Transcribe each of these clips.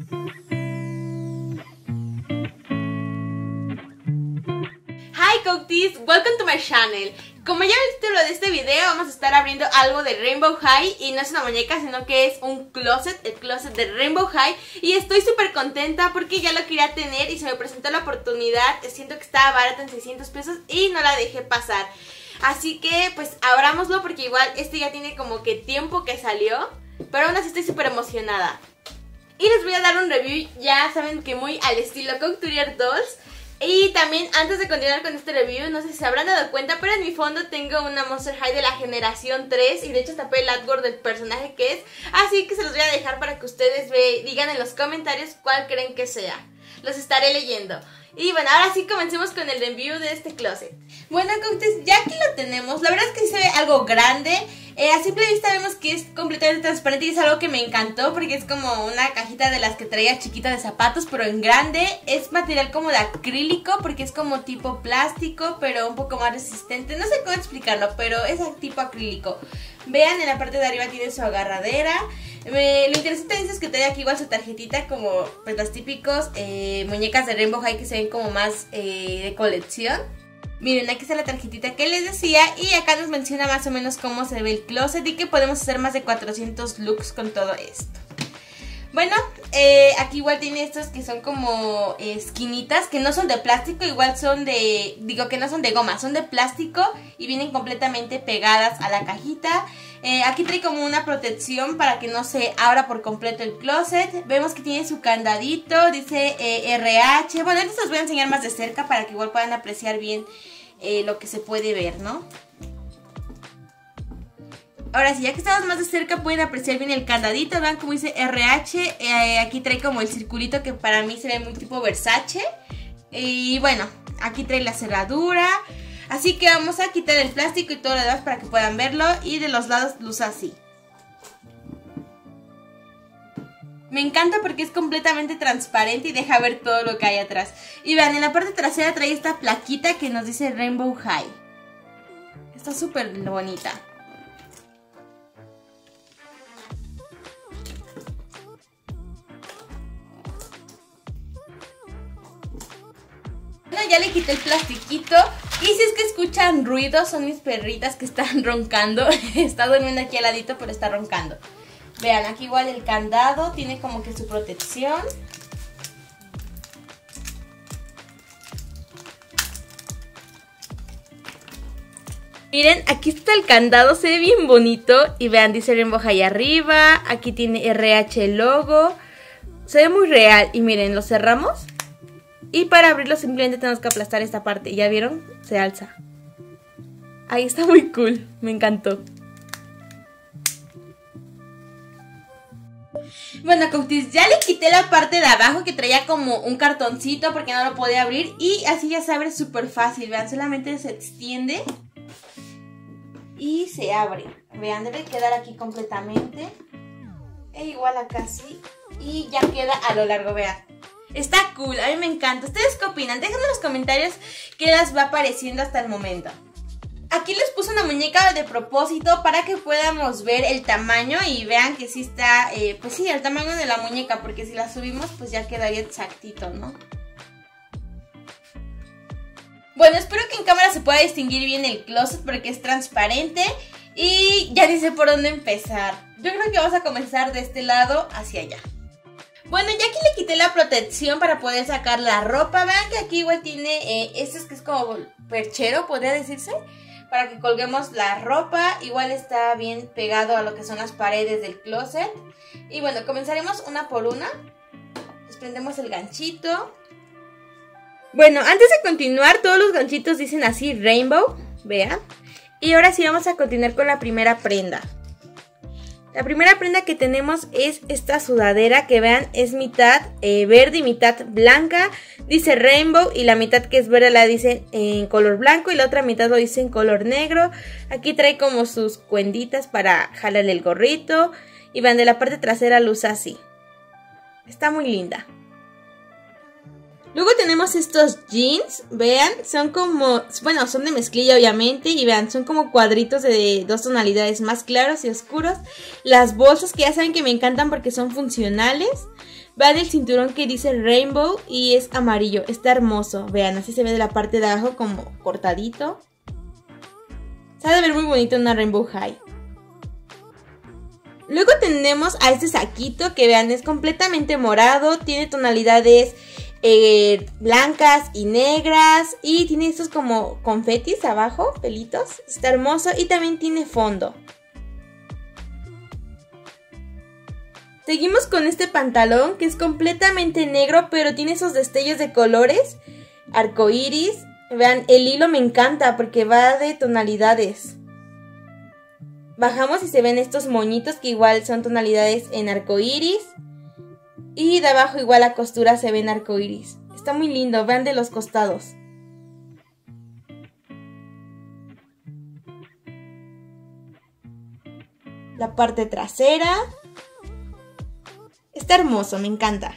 Hi Coaties, welcome to my channel. Como ya el título de este video, vamos a estar abriendo algo de Rainbow High y no es una muñeca, sino que es un closet, el closet de Rainbow High y estoy súper contenta porque ya lo quería tener y se me presentó la oportunidad, siento que estaba barato en 600 pesos y no la dejé pasar. Así que pues abrámoslo porque igual este ya tiene como que tiempo que salió, pero aún así estoy súper emocionada. Y les voy a dar un review, ya saben que muy al estilo Couturier Dolls. Y también antes de continuar con este review, no sé si se habrán dado cuenta, pero en mi fondo tengo una Monster High de la generación 3 y de hecho tapé el artwork del personaje que es, así que se los voy a dejar para que ustedes ve, digan en los comentarios cuál creen que sea. Los estaré leyendo. Y bueno, ahora sí comencemos con el review de este closet. Bueno, ustedes ya que lo tenemos, la verdad es que se ve algo grande. Eh, a simple vista vemos que es completamente transparente y es algo que me encantó porque es como una cajita de las que traía chiquita de zapatos, pero en grande. Es material como de acrílico porque es como tipo plástico, pero un poco más resistente. No sé cómo explicarlo, pero es tipo acrílico. Vean, en la parte de arriba tiene su agarradera. Lo interesante es que trae aquí igual su tarjetita como pues típicos eh, muñecas de Rainbow High que se ven como más eh, de colección. Miren, aquí está la tarjetita que les decía y acá nos menciona más o menos cómo se ve el closet y que podemos hacer más de 400 looks con todo esto. Bueno, eh, aquí igual tiene estos que son como esquinitas, que no son de plástico, igual son de, digo que no son de goma, son de plástico y vienen completamente pegadas a la cajita. Eh, aquí trae como una protección para que no se abra por completo el closet. Vemos que tiene su candadito, dice RH. Eh, bueno, ahorita os voy a enseñar más de cerca para que igual puedan apreciar bien lo que se puede ver, ¿no? Ahora sí, ya que estamos más de cerca pueden apreciar bien el candadito, vean cómo dice RH, eh, aquí trae como el circulito que para mí se ve muy tipo Versace. Y bueno, aquí trae la cerradura, así que vamos a quitar el plástico y todo lo demás para que puedan verlo y de los lados luz así. Me encanta porque es completamente transparente y deja ver todo lo que hay atrás. Y vean, en la parte trasera trae esta plaquita que nos dice Rainbow High. Está súper bonita. Ya le quité el plastiquito. Y si es que escuchan ruidos, son mis perritas que están roncando. está durmiendo aquí al ladito, pero está roncando. Vean, aquí igual el candado tiene como que su protección. Miren, aquí está el candado, se ve bien bonito. Y vean, dice Rainbow ahí arriba. Aquí tiene RH logo. Se ve muy real. Y miren, lo cerramos. Y para abrirlo simplemente tenemos que aplastar esta parte. ¿Ya vieron? Se alza. Ahí está muy cool. Me encantó. Bueno, Cautis, ya le quité la parte de abajo que traía como un cartoncito porque no lo podía abrir. Y así ya se abre súper fácil. Vean, solamente se extiende. Y se abre. Vean, debe quedar aquí completamente. E igual acá sí. Y ya queda a lo largo, vean. Está cool, a mí me encanta. ¿Ustedes qué opinan? Déjenme en los comentarios qué les va pareciendo hasta el momento. Aquí les puse una muñeca de propósito para que podamos ver el tamaño y vean que sí está, eh, pues sí, el tamaño de la muñeca, porque si la subimos pues ya quedaría exactito, ¿no? Bueno, espero que en cámara se pueda distinguir bien el closet porque es transparente y ya ni sé por dónde empezar. Yo creo que vamos a comenzar de este lado hacia allá. Bueno, ya que le quité la protección para poder sacar la ropa, vean que aquí igual tiene, eh, este es que es como perchero, podría decirse, para que colguemos la ropa. Igual está bien pegado a lo que son las paredes del closet. Y bueno, comenzaremos una por una. Desprendemos el ganchito. Bueno, antes de continuar, todos los ganchitos dicen así, rainbow, vean. Y ahora sí vamos a continuar con la primera prenda. La primera prenda que tenemos es esta sudadera que vean es mitad eh, verde y mitad blanca. Dice rainbow y la mitad que es verde la dicen en color blanco y la otra mitad lo dice en color negro. Aquí trae como sus cuenditas para jalarle el gorrito. Y vean de la parte trasera luz así. Está muy linda. Luego tenemos estos jeans, vean, son como, bueno, son de mezclilla obviamente y vean, son como cuadritos de dos tonalidades más claros y oscuros. Las bolsas que ya saben que me encantan porque son funcionales. Vean el cinturón que dice Rainbow y es amarillo. Está hermoso. Vean, así se ve de la parte de abajo como cortadito. Se ha de ver muy bonito una Rainbow High. Luego tenemos a este saquito que vean es completamente morado. Tiene tonalidades eh, blancas y negras. Y tiene estos como confetis abajo, pelitos. Está hermoso y también tiene fondo. Seguimos con este pantalón que es completamente negro, pero tiene esos destellos de colores, arcoiris. Vean, el hilo me encanta porque va de tonalidades. Bajamos y se ven estos moñitos que igual son tonalidades en arcoiris. Y de abajo igual la costura se ve en arcoiris. Está muy lindo, vean de los costados. La parte trasera Está hermoso, me encanta.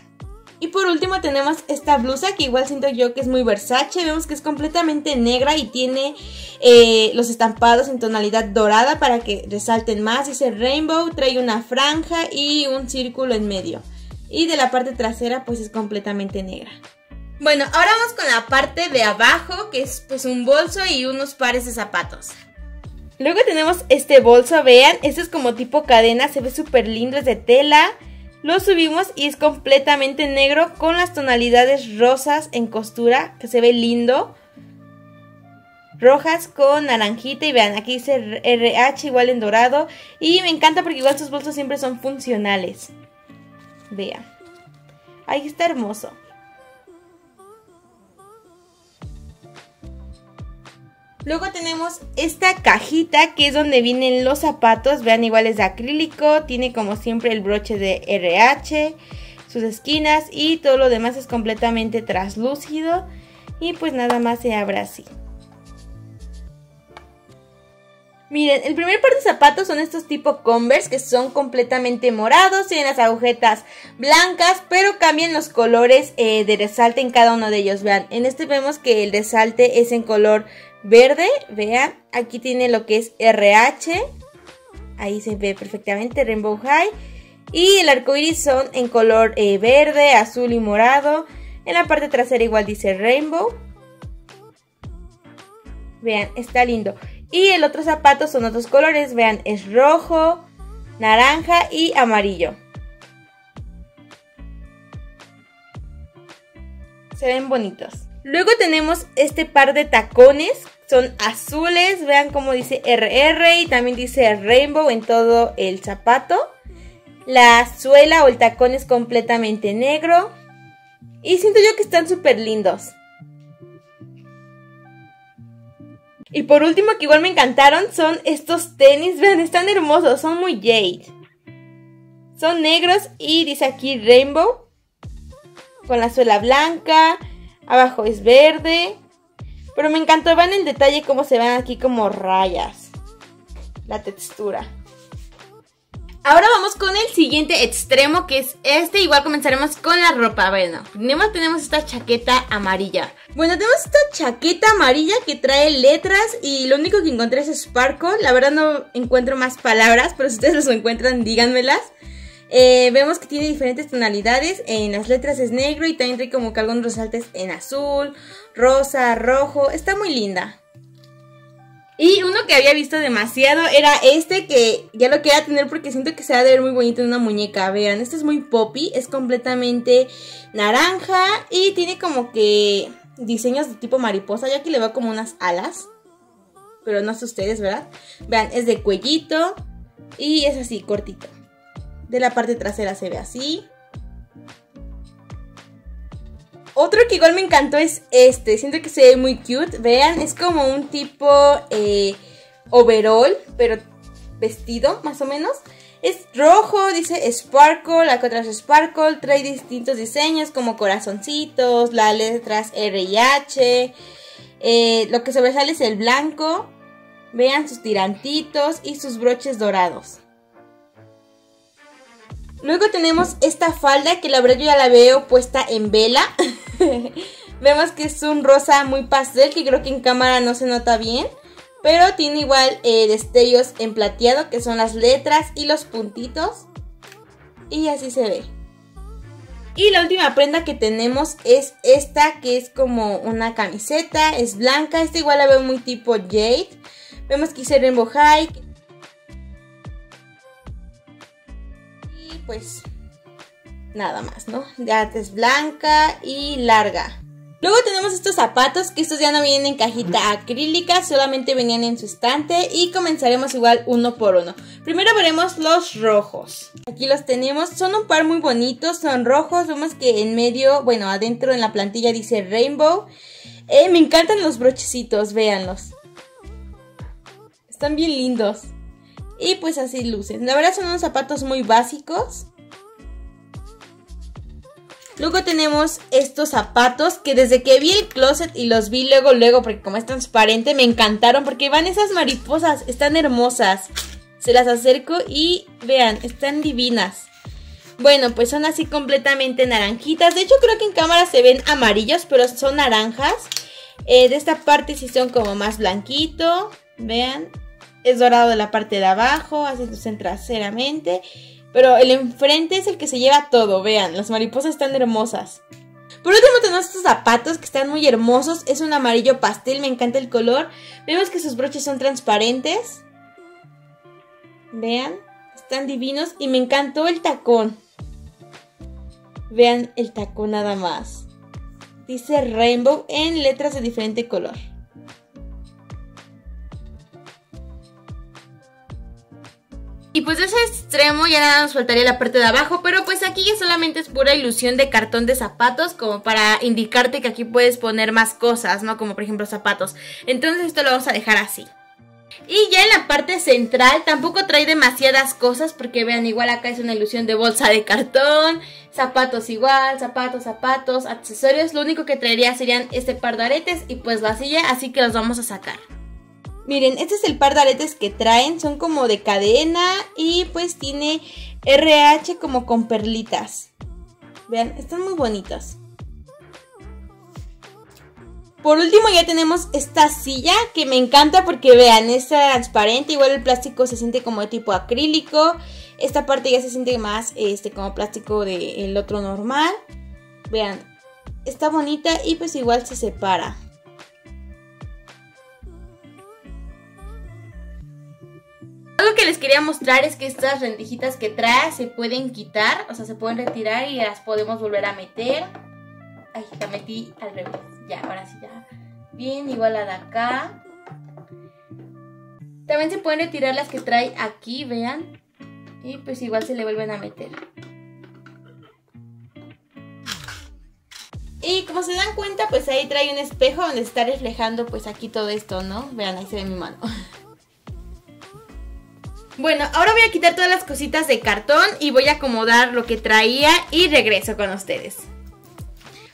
Y por último tenemos esta blusa que igual siento yo que es muy Versace. Vemos que es completamente negra y tiene eh, los estampados en tonalidad dorada para que resalten más. Dice Rainbow, trae una franja y un círculo en medio. Y de la parte trasera pues es completamente negra. Bueno, ahora vamos con la parte de abajo que es pues un bolso y unos pares de zapatos. Luego tenemos este bolso, vean, este es como tipo cadena, se ve súper lindo, es de tela. Lo subimos y es completamente negro con las tonalidades rosas en costura, que se ve lindo. Rojas con naranjita y vean, aquí dice RH igual en dorado. Y me encanta porque igual sus bolsos siempre son funcionales. Vean. Ahí está hermoso. Luego tenemos esta cajita que es donde vienen los zapatos. Vean, iguales de acrílico. Tiene como siempre el broche de RH, sus esquinas y todo lo demás es completamente translúcido. Y pues nada más se abre así. Miren, el primer par de zapatos son estos tipo Converse que son completamente morados, tienen las agujetas blancas, pero cambian los colores eh, de resalte en cada uno de ellos. Vean, en este vemos que el resalte es en color verde, vean, aquí tiene lo que es RH, ahí se ve perfectamente Rainbow High, y el arco iris son en color eh, verde, azul y morado, en la parte trasera igual dice Rainbow, vean, está lindo, y el otro zapato son otros colores, vean, es rojo, naranja y amarillo. Se ven bonitos. Luego tenemos este par de tacones, son azules, vean cómo dice RR y también dice Rainbow en todo el zapato. La suela o el tacón es completamente negro. Y siento yo que están súper lindos. Y por último, que igual me encantaron, son estos tenis. Vean, están hermosos, son muy jade. Son negros y dice aquí Rainbow. Con la suela blanca, Abajo es verde. Pero me encantó, vean el detalle cómo se ven aquí como rayas. La textura. Ahora vamos con el siguiente extremo que es este. Igual comenzaremos con la ropa. Bueno, primero tenemos esta chaqueta amarilla. Bueno, tenemos esta chaqueta amarilla que trae letras y lo único que encontré es Sparkle. La verdad no encuentro más palabras, pero si ustedes los encuentran díganmelas. Eh, vemos que tiene diferentes tonalidades. En las letras es negro y también trae como que algunos resaltes en azul, rosa, rojo. Está muy linda. Y uno que había visto demasiado era este que ya lo quería tener porque siento que se va a ver muy bonito en una muñeca. Vean, este es muy poppy, es completamente naranja y tiene como que diseños de tipo mariposa, ya que le va como unas alas. Pero no sé ustedes, ¿verdad? Vean, es de cuellito y es así, cortito. De la parte trasera se ve así. Otro que igual me encantó es este. Siento que se ve muy cute. Vean, es como un tipo eh, overall, pero vestido más o menos. Es rojo, dice Sparkle, la otra es Sparkle, trae distintos diseños como corazoncitos, las letras R y H. Eh, lo que sobresale es el blanco. Vean sus tirantitos y sus broches dorados. Luego tenemos esta falda que la verdad yo ya la veo puesta en vela. Vemos que es un rosa muy pastel que creo que en cámara no se nota bien. Pero tiene igual eh, destellos en plateado que son las letras y los puntitos. Y así se ve. Y la última prenda que tenemos es esta, que es como una camiseta, es blanca. Esta igual la veo muy tipo Jade. Vemos que hice Rainbow High. Y pues nada más, ¿no? Ya es blanca y larga. Luego tenemos estos zapatos, que estos ya no vienen en cajita acrílica, solamente venían en su estante y comenzaremos igual uno por uno. Primero veremos los rojos. Aquí los tenemos, son un par muy bonitos, son rojos, vemos que en medio, bueno, adentro en la plantilla dice Rainbow. Eh, me encantan los brochecitos, véanlos. Están bien lindos. Y pues así lucen. La verdad son unos zapatos muy básicos. Luego tenemos estos zapatos que desde que vi el closet y los vi luego, luego, porque como es transparente, me encantaron porque van esas mariposas, están hermosas. Se las acerco y vean, están divinas. Bueno, pues son así completamente naranjitas. De hecho, creo que en cámara se ven amarillos, pero son naranjas. Eh, de esta parte sí son como más blanquito. Vean, es dorado de la parte de abajo, haciéndose traseramente. Pero el enfrente es el que se lleva todo, vean, las mariposas están hermosas. Por último tenemos estos zapatos que están muy hermosos, es un amarillo pastel, me encanta el color. Vemos que sus broches son transparentes. Vean, están divinos y me encantó el tacón. Vean el tacón nada más. Dice Rainbow en letras de diferente color. Y pues de ese extremo ya nada nos faltaría la parte de abajo, pero pues aquí ya solamente es pura ilusión de cartón de zapatos, como para indicarte que aquí puedes poner más cosas, ¿no? Como por ejemplo zapatos. Entonces esto lo vamos a dejar así. Y ya en la parte central tampoco trae demasiadas cosas porque vean, igual acá es una ilusión de bolsa de cartón, zapatos igual, zapatos, zapatos, accesorios. Lo único que traería serían este par de aretes y pues la silla, así que los vamos a sacar. Miren, este es el par de aretes que traen, son como de cadena y pues tiene RH como con perlitas. Vean, están muy bonitos. Por último ya tenemos esta silla que me encanta porque vean, es transparente, igual el plástico se siente como de tipo acrílico. Esta parte ya se siente más este, como plástico del otro normal. Vean, está bonita y pues igual se separa. Algo que les quería mostrar es que estas rendijitas que trae se pueden quitar, o sea, se pueden retirar y las podemos volver a meter. Ay, la metí al revés. Ya, ahora sí, ya. Bien, igual la de acá. También se pueden retirar las que trae aquí, vean. Y pues igual se le vuelven a meter. Y como se dan cuenta, pues ahí trae un espejo donde está reflejando pues aquí todo esto, ¿no? Vean, ahí se ve mi mano. Bueno, ahora voy a quitar todas las cositas de cartón y voy a acomodar lo que traía y regreso con ustedes.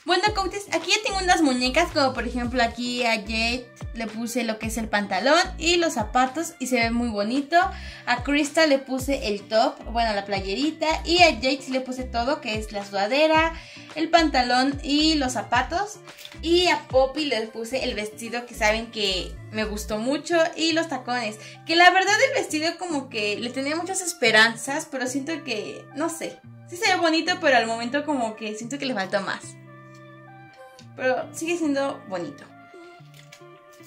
Bueno, coaches, aquí ya tengo unas muñecas, como por ejemplo aquí a Jade le puse lo que es el pantalón y los zapatos y se ve muy bonito. A Crystal le puse el top, bueno, la playerita y a Jade le puse todo, que es la sudadera, el pantalón y los zapatos. Y a Poppy le puse el vestido que saben que me gustó mucho y los tacones. Que la verdad el vestido como que le tenía muchas esperanzas, pero siento que, no sé, sí se ve bonito, pero al momento como que siento que le falta más pero sigue siendo bonito.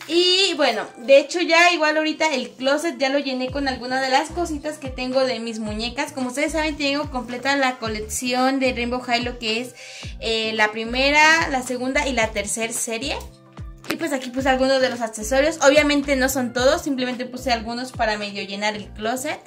Y bueno, de hecho ya igual ahorita el closet ya lo llené con algunas de las cositas que tengo de mis muñecas. Como ustedes saben, tengo completa la colección de Rainbow High, lo que es eh, la primera, la segunda y la tercera serie. Y pues aquí puse algunos de los accesorios. Obviamente no son todos, simplemente puse algunos para medio llenar el closet.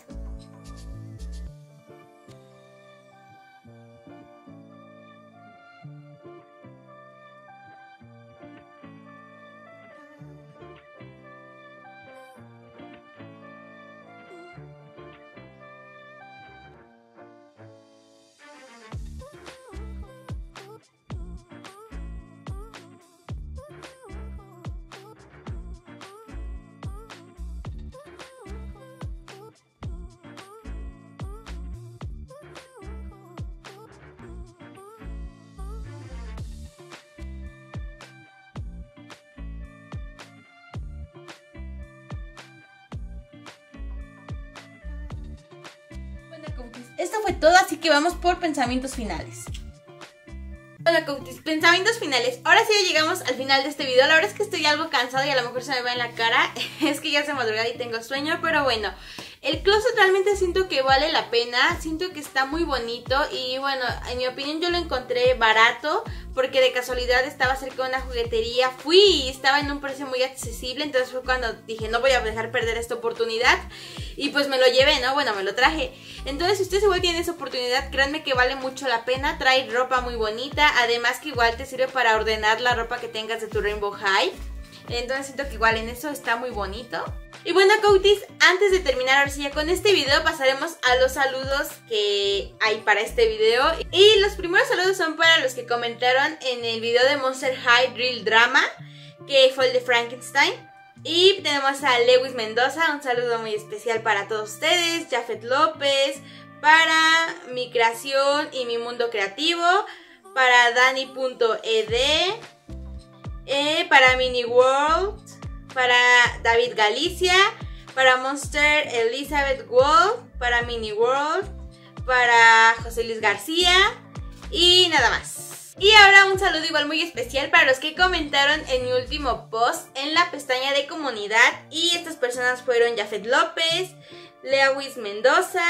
Esto fue todo, así que vamos por pensamientos finales. Hola Coutis, pensamientos finales. Ahora sí ya llegamos al final de este video. La verdad es que estoy algo cansada y a lo mejor se me va en la cara. es que ya se madrugada y tengo sueño, pero bueno. El closet realmente siento que vale la pena, siento que está muy bonito y bueno, en mi opinión yo lo encontré barato porque de casualidad estaba cerca de una juguetería, fui y estaba en un precio muy accesible, entonces fue cuando dije no voy a dejar perder esta oportunidad y pues me lo llevé, ¿no? Bueno, me lo traje. Entonces si ustedes igual tienen esa oportunidad, créanme que vale mucho la pena, trae ropa muy bonita, además que igual te sirve para ordenar la ropa que tengas de tu Rainbow High. Entonces siento que igual en eso está muy bonito. Y bueno, Coutis, antes de terminar ahora ya con este video, pasaremos a los saludos que hay para este video. Y los primeros saludos son para los que comentaron en el video de Monster High Real Drama, que fue el de Frankenstein. Y tenemos a Lewis Mendoza, un saludo muy especial para todos ustedes, Jafet López, para mi creación y mi mundo creativo, para Dani.ed, eh, para Mini World, para David Galicia, para Monster Elizabeth Wolf, para Mini World, para José Luis García y nada más. Y ahora un saludo igual muy especial para los que comentaron en mi último post en la pestaña de comunidad y estas personas fueron Jafet López, Lewis Mendoza,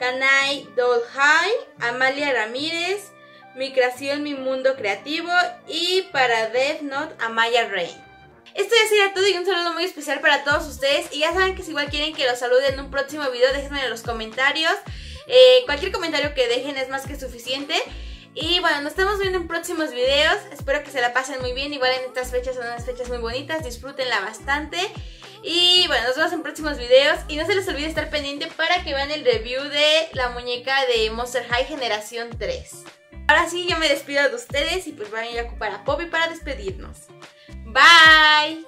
Kanai Dolhai, Amalia Ramírez, Mi Creación, Mi Mundo Creativo y para Death Note, Amaya Rey. Esto ya sería todo y un saludo muy especial para todos ustedes. Y ya saben que si igual quieren que los salude en un próximo video, déjenme en los comentarios. Eh, cualquier comentario que dejen es más que suficiente. Y bueno, nos estamos viendo en próximos videos. Espero que se la pasen muy bien. Igual en estas fechas son unas fechas muy bonitas. Disfrútenla bastante. Y bueno, nos vemos en próximos videos. Y no se les olvide estar pendiente para que vean el review de la muñeca de Monster High Generación 3. Ahora sí, yo me despido de ustedes y pues ir a ocupar a Poppy para despedirnos. Bye.